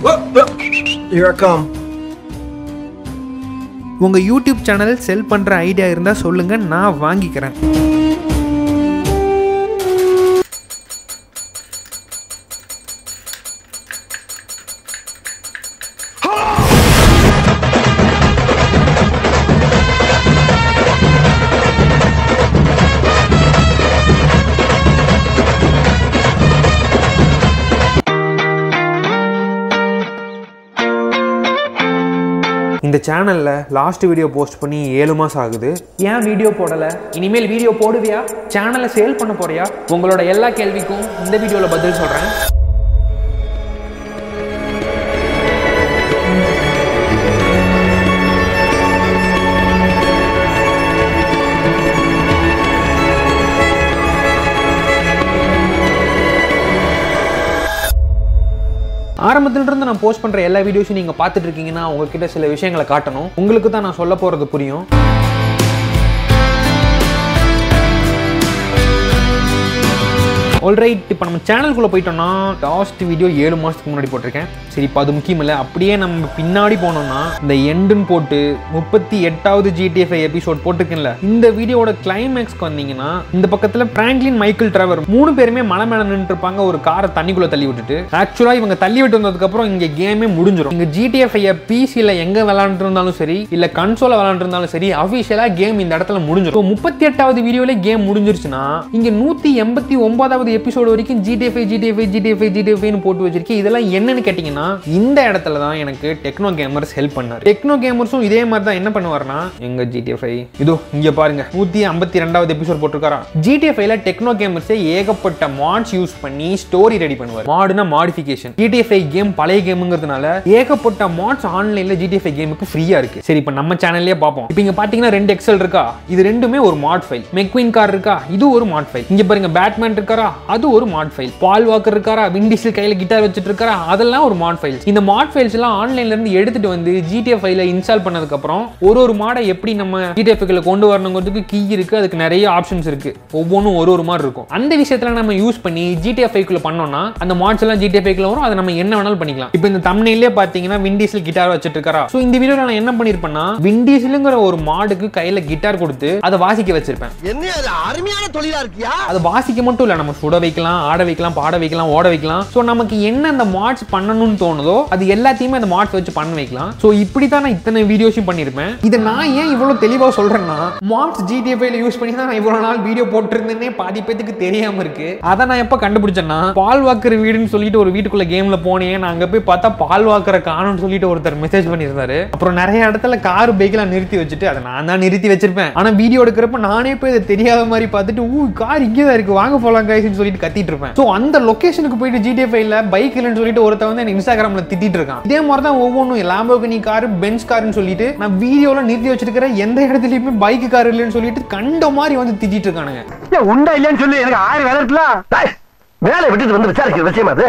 Here I come. உங்கள் YouTube channel sell பண்ணுற idea இருந்தால் சொல்லுங்கள் நான் வாங்கிக்கிறேன் இந்த சேனலில் லாஸ்ட் வீடியோ போஸ்ட் பண்ணி ஏழு மாதம் ஆகுது. ஏன் வீடியோ போடலை? இனிமேல் வீடியோ போடுவியா? சேனலை சேல் பண்ண போறியா? உங்களோட எல்லா கேள்விக்கும் இந்த வீடியோவில் பதில் சொல்கிறேன் ஆரம்பத்திலிருந்து நான் போஸ்ட் பண்ற எல்லா வீடியோஸும் நீங்கள் பார்த்துட்டு இருக்கீங்கன்னா உங்ககிட்ட சில விஷயங்களை காட்டணும். உங்களுக்கு தான் நான் சொல்ல போறது புரியும். ஆல்ரைட் இப்போ நம்ம சேனலுக்குள்ளே போயிட்டோம்னா லாஸ்ட் வீடியோ ஏழு மாதத்துக்கு முன்னாடி போட்டிருக்கேன். சரி இப்போ அது முக்கியம் இல்லை. அப்படியே நம்ம பின்னாடி போனோம்னா இந்த எண்டுன்னு போட்டு முப்பத்தி எட்டாவது ஜிடிஎஃப்ஐ எபிசோட் போட்டிருக்கேன்ல. இந்த வீடியோட கிளைமேக்ஸ்க்கு வந்தீங்கன்னா இந்த பக்கத்தில் பிராங்க்லின் மைக்கேல் டிரைவர் மூணு பேருமே மலை மேலே நின்றுருப்பாங்க ஒரு காரை தண்ணிக்குள்ளே தள்ளி விட்டுட்டு. ஆக்சுவலாக இவங்க தள்ளி விட்டு வந்ததுக்கப்புறம் இங்கே கேமே முடிஞ்சிடும் இங்கே ஜிடிஎஃப்ஐ பிசியில் எங்கே விளாண்டுருந்தாலும் சரி இல்லை கன்சோல விளாண்டுருந்தாலும் சரி அஃபிஷியலாக கேம் இந்த இடத்துல முடிஞ்சிடும் முப்பத்தி எட்டாவது வீடியோல கேம் முடிஞ்சிருச்சுன்னா இங்கே நூற்றி எண்பத்தி ஒன்பதாவது எபிசோடு வரைக்கும் ஜிடிஎஃப்ஐ ஜிடிஎஃப்ஐ ஜிடிஎஃப்ஐ ஜிடிஎஃப்ஐன்னு போட்டு வச்சிருக்கேன். இதெல்லாம் என்னன்னு கேட்டிங்கன்னா இந்த இடத்துல தான் எனக்கு டெக்னோ கேமர்ஸ் ஹெல்ப் பண்ணார். டெக்னோ கேமர்ஸும் இதே மாதிரி தான் என்ன பண்ணுவார்னா எங்க ஜிடிஎஃப்ஐ இதோ இங்க பாருங்க நூற்றி ஐம்பத்தி ரெண்டாவது எபிசோட் போட்டிருக்காரா? ஜிடிஎஃப்ஐல டெக்னோ கேமர்ஸே ஏகப்பட்ட மாட்ஸ் யூஸ் பண்ணி ஸ்டோரி ரெடி பண்ணுவார். மாடுனா மாடிஃபிகேஷன் ஜிடிஎஃப்ஐ கேம் பழைய கேமுங்கிறதுனால ஏகப்பட்ட மாட்ஸ் ஆன்லைன்ல ஜிடிஎஃப்ஐ கேமுக்கு ஃப்ரீயா இருக்கு. சரி இப்போ நம்ம சேனல்லே பார்ப்போம். இப்போ இங்க பாத்தீங்கன்னா ரெண்டு எக்ஸல் இருக்கா? இது ரெண்டுமே ஒரு மாட் ஃபைல் மெக்வின் கார் இருக்கா? இது ஒரு மாட் ஃபைல் இங்க பாருங்க பேட்மேன் இருக்காரா? அது ஒரு மாட் ஃபைல் பால் வாக்கர் இருக்காரா? விண்டிஸில் கையில கிட்டார் வச்சுட்டு இருக்காரா? அதெல்லாம் ஒரு மாட் ஃபைல்ஸ் இந்த மாட் ஃபைல்ஸ் எல்லாம் ஆன்லைன்ல இருந்து எடுத்துட்டு வந்து ஜிடிஎஃப் ஃபைல இன்ஸ்டால் பண்ணதுக்கு அப்புறம் ஒரு ஒரு மாடை எப்படி நம்ம ஜிடிஎஃப் ஃபைல கொண்டு வரணுங்கிறதுக்கு கீ இருக்கு. அதுக்கு நிறைய ஆப்ஷன்ஸ் இருக்கு. ஒவ்வொன்றும் ஒரு ஒரு மாதிரி இருக்கும். அந்த விஷயத்துல நம்ம யூஸ் பண்ணி ஜிடிஎஃப் ஃபைக்குள்ள பண்ணோம்னா அந்த மாட்ஸ் எல்லாம் ஜிடிஎஃப் ஃபைக்குள்ள வரும். அதை நம்ம என்ன வேணாலும் பண்ணிக்கலாம். இப்போ இந்த தம்னையிலே பாத்தீங்கன்னா விண்டிஸில் கிட்டார் வச்சுட்டு இருக்காரா? ஸோ இந்த வீடியோல நான் என்ன பண்ணிருப்பேன்னா விண்டிஸ்லுங்கிற ஒரு மாடுக்கு கையில கிட்டார் கொடுத்து அதை வாசிக்க வச்சிருப்பேன். என்ன அருமையான தொழிலா இருக்கியா? அது வாசிக்க மட்டும் இல்லை நம்ம சுட வைக்கலாம் ஆட வைக்கலாம் பாட வைக்கலாம் ஓட வைக்கலாம். ஸோ நமக்கு என்ன அந்த மாட்ஸ் பண்ணணும்னு தோணுதோ அது எல்லாத்தையுமே அந்த மாட்ஸ் வச்சு பண்ண வைக்கலாம். ஸோ இப்படி தான் நான் இத்தனை வீடியோஸும் பண்ணியிருப்பேன். இதை நான் ஏன் இவ்வளோ தெளிவாக சொல்கிறேன்னா மாட்ஸ் ஜிடிஎஃப்ஐல யூஸ் பண்ணி தான் நான் இவ்வளோ நாள் வீடியோ போட்டிருந்தேனே பாதி பேத்துக்கு தெரியாம இருக்கு. அதை நான் எப்போ கண்டுபிடிச்சேன்னா பால் வாக்குற வீடுன்னு சொல்லிட்டு ஒரு வீட்டுக்குள்ள கேம்ல போனேன். நான் அங்கே போய் பார்த்தா பால் வாக்குற காணும்னு சொல்லிட்டு ஒருத்தர் மெசேஜ் பண்ணியிருந்தாரு. அப்புறம் நிறைய இடத்துல கார் பைக்கெல்லாம் நிறுத்தி வச்சுட்டு அதை நான் தான் நிறுத்தி வச்சிருப்பேன். ஆனால் வீடியோ எடுக்கிறப்ப நானே போய் இதை தெரியாத மாதிரி பார்த்துட்டு ஊ கார் இங்கே தான் இருக்கு. வாங்க போலாம் கைஸ்னு சொல்லிட்டு கத்திட்டு இருப்பேன். ஸோ அந்த லொகேஷனுக்கு போயிட்டு ஜிடிஎஃப் இல்ல பைக் இல்லைன்னு சொல்லிட்டு ஒருத்தன் வந்து எனக்கு இன்ஸ்டாகிராம்ல திட்டிட்டு இருக்கான். இதே மாதிரி தான் ஒவ்வொன்றும் லாம்போகினி கார் பென்ஸ் கார்னு சொல்லிட்டு நான் வீடியோல நிறுத்தி வச்சிருக்கிற எந்த இடத்துலயுமே பைக் கார் இல்லைன்னு சொல்லிட்டு கண்ட மாதிரி வந்து திட்டிட்டு இருக்கானுங்க. உண்டா இல்லையான்னு சொல்லி எனக்கு ஆயிரம் வேலை வேலை விட்டுட்டு வந்து விசாரிக்கிற விஷயம் அது.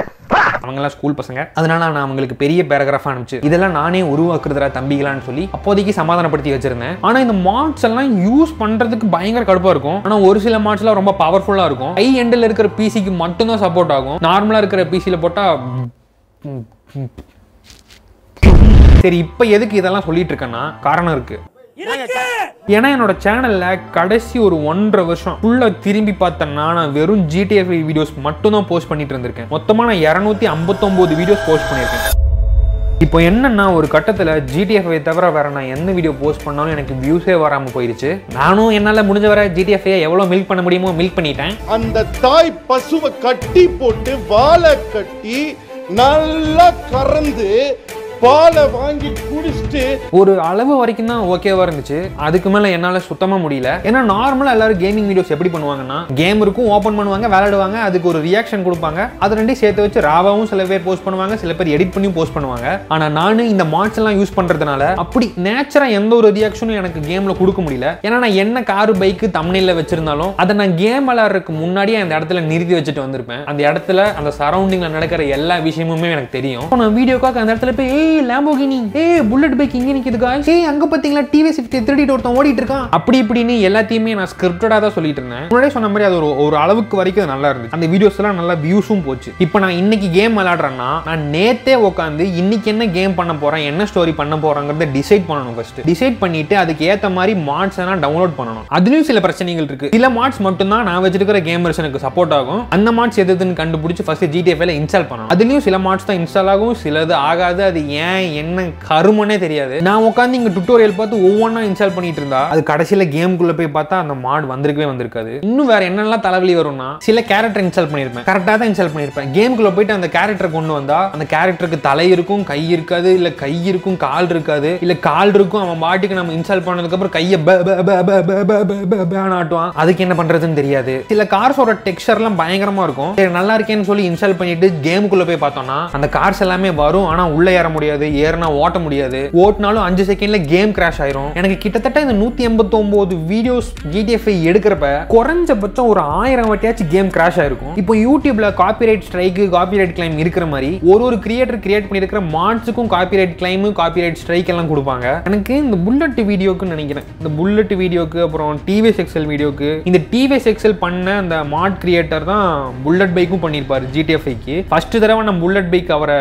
அவங்கெல்லாம் ஸ்கூல் பசங்க. அதனால நான் அவங்களுக்கு பெரிய பேராகிராஃப் அனுப்பிச்சு இதெல்லாம் நானே உருவாக்குறதுரா தம்பிகளான்னு சொல்லி அப்போதைக்கு சமாதானப்படுத்தி வச்சிருந்தேன். ஆனா இந்த மாட்ஸ் எல்லாம் யூஸ் பண்றதுக்கு பயங்கர கடுப்பா இருக்கும். ஆனா ஒரு சில மாட்ஸ் எல்லாம் ரொம்ப பவர்ஃபுல்லா இருக்கும். ஹை எண்டில் இருக்கிற பிசிக்கு மட்டும்தான் சப்போர்ட் ஆகும். நார்மலா இருக்கிற பிசில போட்டா சரி இப்போ எதுக்கு இதெல்லாம் சொல்லிட்டு இருக்கேன்னா காரணம் இருக்கு. ஏன்னா என்னோட சேனல்ல கடைசி ஒரு ஒன்றரை வருஷம் ஃபுல்லா திரும்பி பார்த்தேன்னா நான் வெறும் ஜிடிஎஃப் வீடியோஸ் மட்டும் தான் போஸ்ட் பண்ணிட்டு இருந்திருக்கேன். மொத்தமா நான் இரநூத்தி ஐம்பத்தொன்பது வீடியோஸ் போஸ்ட் பண்ணியிருக்கேன். இப்போ என்னன்னா ஒரு கட்டத்தில் ஜிடிஎஃப்ஐ தவிர வேற நான் எந்த வீடியோ போஸ்ட் பண்ணாலும் எனக்கு வியூஸே வராமல் போயிடுச்சு நானும் என்னால் முடிஞ்ச வரை ஜிடிஎஃப்ஐ எவ்வளோ மில்க் பண்ண முடியுமோ மில்க் பண்ணிட்டேன். அந்த தாய் பசுவை கட்டி போட்டு வாழை கட்டி நல்லா கறந்து பாலை வாங்கி குடிச்சிட்டு ஒரு அளவு வரைக்கும் தான் ஓகேவா இருந்துச்சு. அதுக்கு மேல என்னால சுத்தமா முடியல. ஏன்னா நார்மலா எல்லாரும் கேமிங் வீடியோஸ் எப்படி பண்ணுவாங்கன்னா கேம் இருக்கும் ஓபன் பண்ணுவாங்க விளையாடுவாங்க அதுக்கு ஒரு ரியாக்ஷன் கொடுப்பாங்க. அது ரெண்டையும் சேர்த்து வச்சு ராவாவும் சில பேர் போஸ்ட் பண்ணுவாங்க சில பேர் எடிட் பண்ணி போஸ்ட் பண்ணுவாங்க. ஆனா நானும் இந்த மாட்ஸ் எல்லாம் யூஸ் பண்றதுனால அப்படி நேச்சரா எந்த ஒரு ரியாக்ஷனும் எனக்கு கேம்ல கொடுக்க முடியல. ஏன்னா நான் என்ன காரு பைக்கு தமிழ்ல வச்சிருந்தாலும் அதை நான் கேம் விளையாடுறதுக்கு முன்னாடியே அந்த இடத்துல நிறுத்தி வச்சுட்டு வந்திருப்பேன். அந்த இடத்துல அந்த சரௌண்டிங்ல நடக்கிற எல்லா விஷயமுமே எனக்கு தெரியும். நான் வீடியோக்காக அந்த இடத்துல போய் லாம்போகினி ஏய் புல்லட் பைக் இங்க நிக்குது guys. ஏய் அங்க பாத்தீங்களா? டிவி சிக்ஸ்டி திருடிட்டு ஒருத்தன் ஓடிட்டு இருக்கான். அப்படி இப்படின்னு எல்லாத்தையுமே நான் ஸ்கிரிப்டடா தான் சொல்லிட்டு இருந்தேன். முன்னாடியே சொன்ன மாதிரி அது ஒரு ஒரு அளவுக்கு வரைக்கும் நல்லா இருந்துச்சு. அந்த வீடியோஸ் எல்லாம் நல்லா வியூஸும் போச்சு. இப்போ நான் இன்னைக்கு கேம் விளையாடுறேன்னா நான் நேத்தே உட்காந்து இன்னைக்கு என்ன கேம் பண்ண போறேன் என்ன ஸ்டோரி பண்ண போறேங்கிறத டிசைட் பண்ணணும் ஃபர்ஸ்ட் டிசைட் பண்ணிட்டு அதுக்கு ஏத்த மாதிரி மாட்ஸ் எல்லாம் டவுன்லோட் பண்ணணும். அதுலயும் சில பிரச்சனைகள் இருக்கு. சில மாட்ஸ் மட்டும்தான் நான் வச்சிருக்கிற கேம் வெர்ஷனுக்கு சப்போர்ட் ஆகும். அந்த மாட்ஸ் எதுன்னு கண்டுபிடிச்சு ஃபர்ஸ்ட் ஜிடிஎஃப்ல இன்ஸ்டால் பண்ணணும். அதுலயும் சில மாட்ஸ் தான் இன்ஸ்டால் ஆகும் சிலது ஆகாது அது ஏன் என்ன கருமனே தெரியாது நான் உட்காந்து இங்கே டுட்டோரியல் பார்த்து ஒவ்வொன்றா இன்ஸ்டால் பண்ணிட்டு இருந்தா அது கடைசியில் கேம்குள்ளே போய் பார்த்தா அந்த மாடு வந்திருக்கவே வந்திருக்காது இன்னும் வேற என்னெல்லாம் தலைவலி வரும்னா சில கேரக்டர் இன்ஸ்டால் பண்ணியிருப்பேன் கரெக்டாக தான் இன்ஸ்டால் பண்ணியிருப்பேன் கேம்குள்ள போயிட்டு அந்த கேரக்டர் கொண்டு வந்தா அந்த கேரக்டருக்கு தலை இருக்கும் கை இருக்காது இல்லை கை இருக்கும் கால் இருக்காது இல்லை கால் இருக்கும் அவன் பாட்டுக்கு நம்ம இன்ஸ்டால் பண்ணதுக்கப்புறம் கையை ஆட்டுவான் அதுக்கு என்ன பண்றதுன்னு தெரியாது சில கார்ஸோட டெக்ஸ்டர்லாம் பயங்கரமா இருக்கும் நல்லா இருக்கேன்னு சொல்லி இன்ஸ்டால் பண்ணிட்டு கேமுக்குள்ள போய் பார்த்தோம்னா அந்த கார்ஸ் எல்லாமே வரும் ஆனா உள்ள ஏற முடியாது ஏறினா ஓட்ட முடியாது. ஓட்டினாலும் அஞ்சு செகண்ட்ல கேம் கிராஷ் ஆயிரும். எனக்கு கிட்டத்தட்ட இந்த நூத்தி எண்பத்தொன்பது வீடியோஸ் ஜிடிஎஃப் எடுக்கிறப்ப குறைஞ்சபட்சம் ஒரு ஆயிரம் வாட்டியாச்சும் கேம் கிராஷ் ஆயிருக்கும். இப்போ யூடியூப்ல காப்பிரைட் ஸ்ட்ரைக்கு காப்பிரைட் கிளைம் இருக்கிற மாதிரி ஒரு ஒரு கிரியேட்டர் கிரியேட் பண்ணியிருக்கிற மாட்ஸுக்கும் காப்பிரைட் கிளைமு காப்பிரைட் ஸ்ட்ரைக் எல்லாம் கொடுப்பாங்க. எனக்கு இந்த புல்லட் வீடியோக்கு நினைக்கிறேன். இந்த புல்லட் வீடியோக்கு அப்புறம் டிவிஎஸ் எக்ஸல் வீடியோக்கு இந்த டிவிஎஸ் எக்ஸல் பண்ண அந்த மாட் கிரியேட்டர் தான் புல்லட் பைக்கும் பண்ணியிருப்பாரு ஜிடிஎஃப்ஐக்கு ஃபர்ஸ்ட் தடவை நான் புல்லட் பைக் அவரை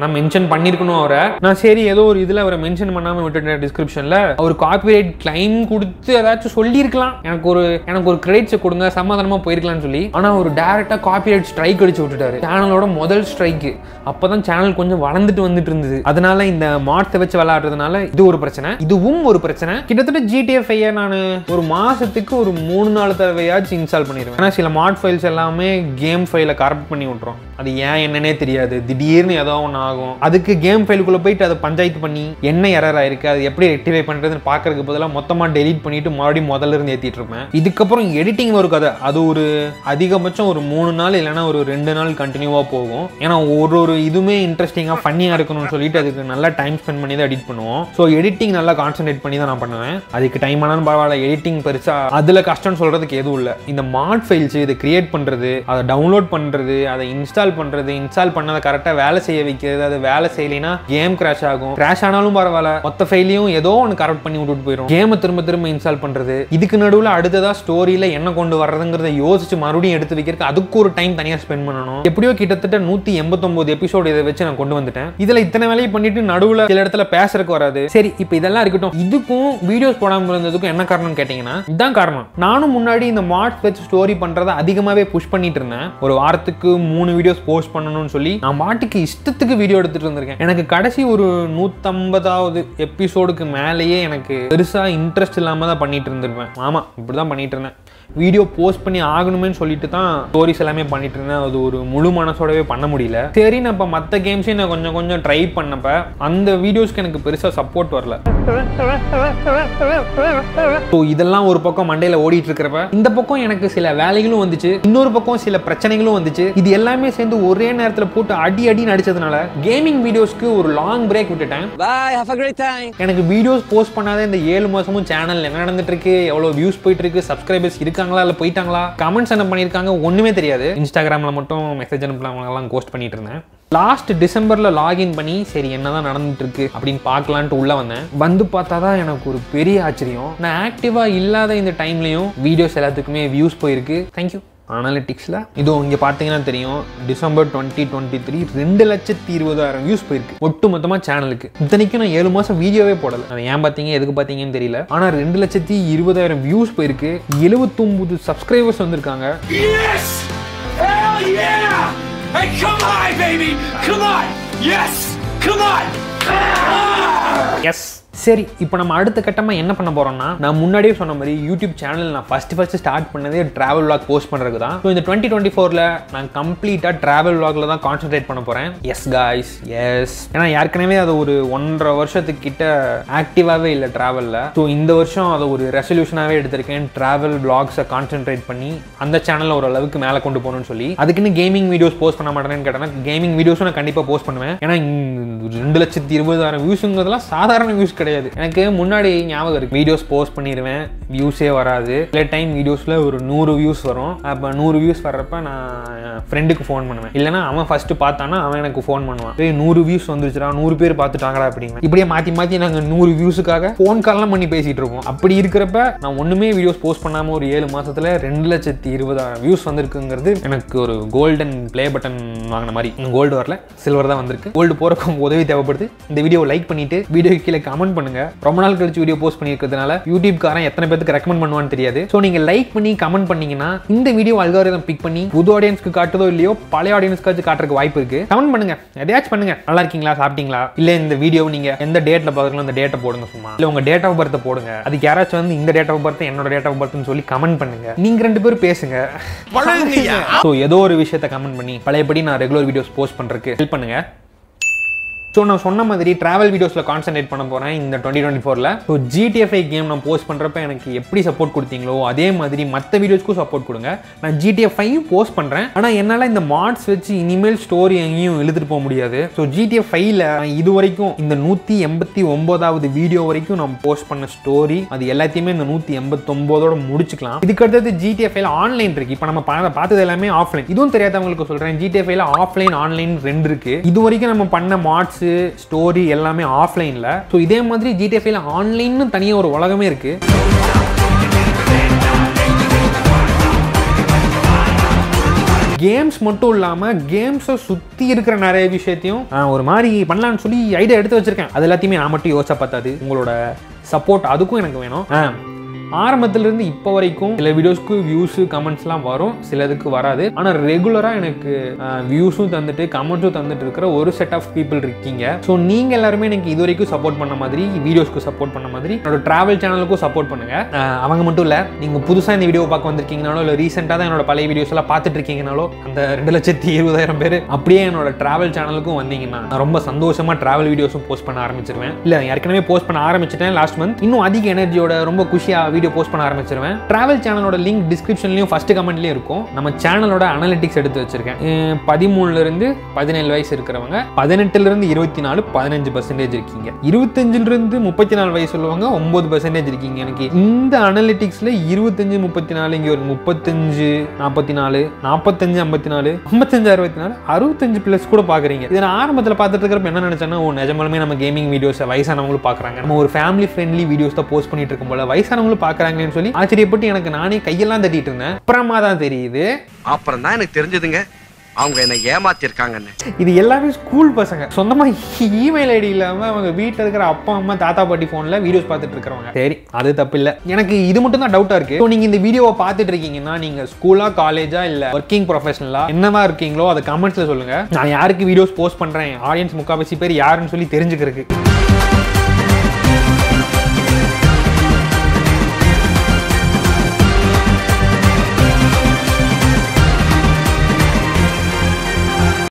நான் மென்ஷன் மென்ஷன் பண்ணியிருக்கணும் அவரை. நான் சரி ஏதோ ஒரு இதில் அவரை மென்ஷன் பண்ணாமல் விட்டுட்டேன் டிஸ்கிரிப்ஷனில் அவர் காப்பிரைட் கிளைம் கொடுத்து ஏதாச்சும் சொல்லியிருக்கலாம். எனக்கு ஒரு எனக்கு ஒரு கிரெடிட்ஸை கொடுங்க சமாதானமாக போயிருக்கலாம்னு சொல்லி. ஆனால் ஒரு டேரெக்டாக காப்பிரைட் ஸ்ட்ரைக் அடிச்சு விட்டுட்டாரு. சேனலோட முதல் ஸ்ட்ரைக்கு அப்போ தான் சேனல் கொஞ்சம் வளர்ந்துட்டு வந்துட்டு இருந்தது. அதனால இந்த மாட்ஸை வச்சு விளையாடுறதுனால இது ஒரு பிரச்சனை. இதுவும் ஒரு பிரச்சனை. கிட்டத்தட்ட ஜிடிஎஃப் ஐயை நான் ஒரு மாசத்துக்கு ஒரு மூணு நாலு தடவையாச்சும் இன்ஸ்டால் பண்ணிடுவேன் ஏன்னா சில மாட் ஃபைல்ஸ் எல்லாமே கேம் ஃபைலை கரெக்ட் பண்ணி விட்றோம் அது ஏன் என்னன்னே தெரியாது. திடீர்னு ஏதோ ஒன்று ஆகும். அதுக்கு கேம் ஃபைலுக்குள்ளே போயிட்டு அதை பஞ்சாயத்து பண்ணி என்ன எரர் ஆயிருக்கு அது எப்படி ரெக்டிஃபை பண்ணுறதுன்னு பார்க்கறதுக்கு பதிலாக மொத்தமாக டெலீட் பண்ணிட்டு மறுபடியும் முதல்ல இருந்து ஏற்றிட்டு இருப்பேன். இதுக்கப்புறம் எடிட்டிங் ஒரு கதை. அது ஒரு அதிகபட்சம் ஒரு மூணு நாள் இல்லைன்னா ஒரு ரெண்டு நாள் கண்டினியூவாக போகும். ஏன்னா ஒரு ஒரு இதுவுமே இன்ட்ரெஸ்டிங்காக ஃபன்னியாக இருக்கணும்னு சொல்லிட்டு அதுக்கு நல்லா டைம் ஸ்பெண்ட் பண்ணி தான் எடிட் பண்ணுவோம். ஸோ எடிட்டிங் நல்லா கான்சென்ட்ரேட் பண்ணி தான் நான் பண்ணுவேன். அதுக்கு டைம் ஆனாலும் பரவாயில்ல எடிட்டிங் பெருசாக அதில் கஷ்டம்னு சொல்கிறதுக்கு எதுவும் இல்லை. இந்த மாட் ஃபைல்ஸ் இதை கிரியேட் பண்ணுறது அதை டவுன்லோட் பண்ணுறது அதை இன்ஸ்டால் பண்ணுறது இன்ஸ்டால் பண்ணதை கரெக்டாக வேலை செய்ய வைக்கிறது. அது வேலை செய்யலைன்னா கேம் கிராஷ் ஆகும். கிராஷ் ஆனாலும் பரவாயில்ல. மொத்த ஃபைலையும் ஏதோ ஒன்று கரெக்ட் பண்ணி விட்டுட்டு போயிடும் கேமை திரும்ப திரும்ப இன்ஸ்டால் பண்ணுறது இதுக்கு நடுவில் அடுத்ததா ஸ்டோரியில் என்ன கொண்டு வர்றதுங்கிறத யோசிச்சு மறுபடியும் எடுத்து வைக்கிறதுக்கு அதுக்கு ஒரு டைம் தனியாக ஸ்பெண்ட் பண்ணணும். எப்படியோ கிட்டத்தட்ட நூற்றி எண்பத்தொம்போது எபிசோடு இதை வச்சு நான் கொண்டு வந்துட்டேன். இதில் இத்தனை வேலையை பண்ணிட்டு நடுவில் சில இடத்துல பேசுறதுக்கு வராது. சரி இப்போ இதெல்லாம் இருக்கட்டும். இதுக்கும் வீடியோஸ் போடாமல் இருந்ததுக்கும் என்ன காரணம் கேட்டிங்கன்னா இதுதான் காரணம். நானும் முன்னாடி இந்த மார்ட்ஸ் வச்சு ஸ்டோரி பண்ணுறதை அதிகமாகவே புஷ் பண்ணிட்டு இருந்தேன். ஒரு வாரத்துக்கு மூணு வீடியோஸ் போஸ்ட் பண்ணணும்னு சொல்லி நான் மாட்டுக்கு இஷ்டத்துக்கு வீடியோ எடுத்துட்டு இருந்திருக்கேன் எனக்கு கடைசி ஒரு நூற்றம்பதாவது எபிசோடுக்கு மேலேயே எனக்கு பெருசாக இன்ட்ரெஸ்ட் இல்லாமல் தான் பண்ணிட்டு இருந்திருப்பேன். ஆமாம் இப்படி தான் பண்ணிட்டு இருந்தேன். வீடியோ போஸ்ட் பண்ணி ஆகணுமே சொல்லிட்டு தான் ஸ்டோரிஸ் எல்லாமே பண்ணிட்டு இருந்தேன். அது ஒரு முழு மனசோடவே பண்ண முடியல. சரி நான் இப்போ மற்ற கேம்ஸையும் நான் கொஞ்சம் கொஞ்சம் ட்ரை பண்ணப்ப அந்த வீடியோஸ்க்கு எனக்கு பெருசாக சப்போர்ட் வரல. ஸோ இதெல்லாம் ஒரு பக்கம் மண்டையில் ஓடிட்டு இருக்கிறப்ப இந்த பக்கம் எனக்கு சில வேலைகளும் வந்துச்சு. இன்னொரு பக்கம் சில பிரச்சனைகளும் வந்துச்சு. இது எல்லாமே சேர்ந்து ஒரே நேரத்தில் போட்டு அடி அடி நடிச்சதுனால கேமிங் வீடியோஸ்க்கு ஒரு லாங் பிரேக் விட்டுட்டேன். எனக்கு வீடியோஸ் போஸ்ட் பண்ணாத இந்த ஏழு மாசமும் சேனல் என்ன நடந்துட்டு இருக்கு எவ்வளவு வியூஸ் போயிட்டு இருக்கு சப்ஸ்கிரைபர்ஸ் இருக்காங்களா இல்ல போயிட்டாங்களா? கமெண்ட்ஸ் என்ன பண்ணிருக்காங்க ஒண்ணுமே தெரியாது. இன்ஸ்டாகிராம்ல மட்டும் மெசேஜ் அனுப்பலாம் போஸ்ட் பண்ணிட்டு இருந்தேன். லாஸ்ட் டிசம்பர்ல லாகின் பண்ணி சரி என்னதான் நடந்துட்டு இருக்கு அப்படின்னு பார்க்கலான்ட்டு உள்ள வந்தேன். வந்து பார்த்தா தான் எனக்கு ஒரு பெரிய ஆச்சரியம். நான் ஆக்டிவா இல்லாத இந்த டைம்லயும் வீடியோஸ் எல்லாத்துக்குமே வியூஸ் போயிருக்கு. தேங்க்யூ அனாலிட்டிக்ஸில் இதோ இங்கே பார்த்தீங்கன்னா தெரியும் டிசம்பர் டுவெண்ட்டி டுவெண்ட்டி த்ரீ ரெண்டு லட்சத்தி இருபதாயிரம் வியூஸ் போயிருக்கு. ஒட்டு மொத்தமாக சேனலுக்கு இத்தனைக்கும் நான் ஏழு மாதம் வீடியோவே போடலை. அதை ஏன் பார்த்தீங்க எதுக்கு பார்த்தீங்கன்னு தெரியல. ஆனால் ரெண்டு லட்சத்தி இருபதாயிரம் வியூஸ் போயிருக்கு. எழுபத்தொம்பது சப்ஸ்கிரைபர்ஸ் வந்திருக்காங்க! எஸ் சரி இப்போ நம்ம அடுத்த கட்டமாக என்ன பண்ண போகிறோம்னா நான் முன்னாடியே சொன்ன மாதிரி யூடியூப் சேனல் நான் ஃபஸ்ட்டு ஃபஸ்ட்டு ஸ்டார்ட் பண்ணதே ட்ராவல் vlog போஸ்ட் பண்ணுறதுக்கு தான். ஸோ இந்த டுவெண்ட்டி டுவெண்ட்டி ஃபோரில் நான் கம்ப்ளீட்டாக ட்ராவல் vlogல தான் கான்சென்ட்ரேட் பண்ண போகிறேன் எஸ் காய்ஸ் எஸ் ஏன்னா ஏற்கனவே அது ஒரு ஒன்றரை வருஷத்துக்கிட்ட ஆக்டிவாகவே இல்லை ட்ராவலில் ஸோ இந்த வருஷம் அதை ஒரு ரெசல்யூஷனாகவே எடுத்திருக்கேன். ட்ராவல் வ்ளாக்ஸை கான்சென்ட்ரேட் பண்ணி அந்த சேனலை ஓரளவுக்கு மேலே கொண்டு போகணும்னு சொல்லி. அதுக்குன்னு கேமிங் வீடியோஸ் போஸ்ட் பண்ண மாட்டேன்னு கேட்டேன்னா கேமிங் வீடியோஸும் நான் கண்டிப்பாக போஸ்ட் பண்ணுவேன். ஏன்னா ரெண்டு லட்சத்தி இருபதாயிரம் வியூஸுங்கிறதுலாம் சாதாரண வியூஸ் கிடையாது. கிடையாது. எனக்கு முன்னாடி ஞாபகம் இருக்கு. வீடியோஸ் போஸ்ட் பண்ணிடுவேன் வியூஸே வராது. சில டைம் வீடியோஸில் ஒரு நூறு வியூஸ் வரும். அப்போ நூறு வியூஸ் வர்றப்ப நான் ஃப்ரெண்டுக்கு ஃபோன் பண்ணுவேன். இல்லைனா அவன் ஃபஸ்ட்டு பார்த்தானா அவன் எனக்கு ஃபோன் பண்ணுவான். ஏய் நூறு வியூஸ் வந்துருச்சுடா. நூறு பேர் பார்த்துட்டாங்கடா அப்படிங்க இப்படியே மாற்றி மாற்றி நாங்கள் நூறு வியூஸுக்காக ஃபோன் கால்லாம் பண்ணி பேசிகிட்டு இருப்போம். அப்படி இருக்கிறப்ப நான் ஒன்றுமே வீடியோஸ் போஸ்ட் பண்ணாமல் ஒரு ஏழு மாதத்தில் ரெண்டு லட்சத்தி இருபதாயிரம் வியூஸ் வந்திருக்குங்கிறது எனக்கு ஒரு கோல்டன் ப்ளே பட்டன் வாங்கின மாதிரி. கோல்டு வரல. சில்வர் தான் வந்திருக்கு. கோல்டு போறக்கு உதவி தேவைப்படுது. இந்த வீடியோ லைக் பண்ணிட்டு வீடியோ கீழே கமெண்ட் பண்ணுங்க. ரொம்ப நாள் கழிச்சு வீடியோ போஸ்ட் பண்ணியிருக்கிறதுனால யூடியூப்காரன் எத்தனை பேருக்கு ரெக்கமெண்ட் பண்ணுவான்னு தெரியாது. ஸோ நீங்க லைக் பண்ணி கமெண்ட் பண்ணீங்கன்னா இந்த வீடியோ அல்காரிதம் பிக் பண்ணி புது ஆடியன்ஸ்க்கு காட்டுதோ இல்லையோ பழைய ஆடியன்ஸ்க்காச்சும் காட்டுறதுக்கு வாய்ப்பு இருக்கு. கமெண்ட் பண்ணுங்க. எதையாச்சும் பண்ணுங்க. நல்லா இருக்கீங்களா? சாப்பிட்டீங்களா? இல்ல இந்த வீடியோ நீங்க எந்த டேட்ல பாக்குறீங்களோ அந்த டேட்டை போடுங்க சும்மா. இல்ல உங்க டேட் ஆஃப் பர்த் போடுங்க. அதுக்கு யாராச்சும் வந்து இந்த டேட் ஆஃப் பர்த் என்னோட டேட் ஆஃப் பர்த்னு சொல்லி கமெண்ட் பண்ணுங்க. நீங்க ரெண்டு பேரும் பேசுங்க. ஸோ ஏதோ ஒரு விஷயத்த கமெண்ட் பண்ணி பழையபடி நான் ரெகுலர் வீடியோஸ் போஸ்ட் பண்றதுக்கு ஹெல்ப் பண்ணுங்க. ஸோ நான் சொன்ன மாதிரி ட்ராவல் வீடியோஸில் கான்சென்ட்ரேட் பண்ண போகிறேன் இந்த டுவெண்ட்டி டுவெண்ட்டி ஃபோரில் ஸோ ஜிடிஎஃப்ஐ கேம் நான் போஸ்ட் பண்ணுறப்ப எனக்கு எப்படி சப்போர்ட் கொடுத்தீங்களோ அதே மாதிரி மற்ற வீடியோஸ்க்கும் சப்போர்ட் கொடுங்க. நான் ஜிடிஎஃப்ஐயும் போஸ்ட் பண்ணுறேன் ஆனால் என்னால் இந்த மாட்ஸ் வச்சு இனிமேல் ஸ்டோரி எங்கேயும் எழுதிட்டு போக முடியாது. ஸோ ஜிடிஎஃப் இது வரைக்கும் இந்த நூற்றி எண்பத்தி ஒம்போதாவது வீடியோ வரைக்கும் நான் போஸ்ட் பண்ண ஸ்டோரி அது எல்லாத்தையுமே இந்த நூற்றி எண்பத்தொம்போதோட முடிச்சுக்கலாம். இதுக்கடுத்தது ஜிடிஎஃப்ஐயில் ஆன்லைன் இருக்கு. இப்போ நம்ம பார்த்தது எல்லாமே ஆஃப்லைன் இதுவும் தெரியாதவங்களுக்கு சொல்கிறேன் ஜிடிஎஃப்ஐயில் ஆஃப்லைன் ஆன்லைன் ரெண்டு இருக்குது இது வரைக்கும் நம்ம பண்ண மார்ட்ஸ் மேப்ஸு ஸ்டோரி எல்லாமே ஆஃப்லைனில் ஸோ இதே மாதிரி ஜிடிஎஃப்ஐயில் ஆன்லைன்னு தனியாக ஒரு உலகமே இருக்குது கேம்ஸ் மட்டும் இல்லாமல் கேம்ஸை சுற்றி இருக்கிற நிறைய விஷயத்தையும் ஒரு மாதிரி பண்ணலான்னு சொல்லி ஐடியா எடுத்து வச்சிருக்கேன். அது எல்லாத்தையுமே நான் மட்டும் யோசிச்சா பார்த்தாது உங்களோட சப்போர்ட் அதுக்கும் எனக்கு வேணும். ஆரம்பத்திலிருந்து இப்போ வரைக்கும் சில வீடியோஸ்க்கு வியூஸு கமெண்ட்ஸ்லாம் வரும். சிலதுக்கு வராது. ஆனால் ரெகுலராக எனக்கு வியூஸும் தந்துட்டு கமெண்ட்ஸும் தந்துட்டு இருக்கிற ஒரு செட் ஆஃப் பீப்புள் இருக்கீங்க. ஸோ நீங்கள் எல்லாருமே எனக்கு இது வரைக்கும் சப்போர்ட் பண்ண மாதிரி வீடியோஸ்க்கு சப்போர்ட் பண்ண மாதிரி என்னோட ட்ராவல் சேனலுக்கும் சப்போர்ட் பண்ணுங்க. அவங்க மட்டும் இல்லை நீங்கள் புதுசாக இந்த வீடியோ பார்க்க வந்திருக்கீங்கனாலோ இல்லை ரீசெண்டாக தான் என்னோட பழைய வீடியோஸ் எல்லாம் பார்த்துட்டு இருக்கீங்கனாலோ அந்த ரெண்டு லட்சத்தி இருபதாயிரம் பேர் அப்படியே என்னோட ட்ராவல் சேனலுக்கும் வந்தீங்கன்னா நான் ரொம்ப சந்தோஷமாக ட்ராவல் வீடியோஸும் போஸ்ட் பண்ண ஆரம்பிச்சிருவேன். இல்லை ஏற்கனவே போஸ்ட் பண்ண ஆரம்பிச்சிட்டேன் லாஸ்ட் மந்த் இன்னும் அதிக எனர்ஜியோட ரொம்ப குஷியாக வீடியோ போஸ்ட் பண்ண ஆரம்பிச்சிருவேன். ட்ராவல் சேனலோட லிங்க் டிஸ்கிரிப்ஷன்லையும் ஃபர்ஸ்ட் கமெண்ட்லேயும் இருக்கும். நம்ம சேனலோட அனலிட்டிக்ஸ் எடுத்து வச்சிருக்கேன். பதிமூணுல இருந்து பதினேழு வயசு இருக்கிறவங்க பதினெட்டுல இருந்து இருபத்தி நாலு பதினஞ்சு பர்சன்டேஜ் இருக்கீங்க. இருபத்தஞ்சுல இருந்து முப்பத்தி நாலு வயசு உள்ளவங்க ஒன்பது பர்சன்டேஜ் இருக்கீங்க எனக்கு. இந்த அனலிட்டிக்ஸ்ல இருபத்தஞ்சு முப்பத்தி நாலு இங்கே ஒரு முப்பத்தஞ்சு நாற்பத்தி நாலு நாற்பத்தஞ்சு ஐம்பத்தி நாலு ஐம்பத்தஞ்சு அறுபத்தி நாலு அறுபத்தஞ்சு ப்ளஸ் கூட பார்க்குறீங்க இதை நான் ஆரம்பத்தில் பார்த்துட்டு இருக்கிறப்ப என்ன நினைச்சேன்னா ஓ நிஜமாலுமே நம்ம கேமிங் வீடியோஸை வயசானவங்களும் பார்க்குறாங்க நம்ம ஒரு ஃபேமிலி ஃப்ரெண்ட்லி வீடியோஸ் தான் போஸ்ட் பண்ணிட்டு இருக்கும் போல வயசானவங்களும் பார்க்குறாங்களேன்னு சொல்லி ஆச்சரியப்பட்டு எனக்கு நானே கையெல்லாம் தட்டிட்டு இருந்தேன். அப்புறமா தான் தெரியுது. அப்புறம் தான் எனக்கு தெரிஞ்சதுங்க. அவங்க என்ன ஏமாத்திருக்காங்கன்னு. இது எல்லாமே ஸ்கூல் பசங்க. சொந்தமா இமெயில் ஐடி இல்லாம அவங்க வீட்டில் இருக்கிற அப்பா அம்மா தாத்தா பாட்டி ஃபோன்ல வீடியோஸ் பார்த்துட்டு இருக்கிறவங்க. சரி அது தப்பு இல்ல. எனக்கு இது மட்டும் தான் டவுட்டா இருக்கு. நீங்க இந்த வீடியோவை பார்த்துட்டு இருக்கீங்கன்னா நீங்க ஸ்கூலா காலேஜா இல்ல ஒர்க்கிங் ப்ரொஃபஷனலா என்னவா இருக்கீங்களோ அதை கமெண்ட்ஸ்ல சொல்லுங்க. நான் யாருக்கு வீடியோஸ் போஸ்ட் பண்றேன்? ஆடியன்ஸ் முக்காவாசி பேர் யாருன்னு சொல்லி தெரிஞ்சுக்கிறதுக்கு.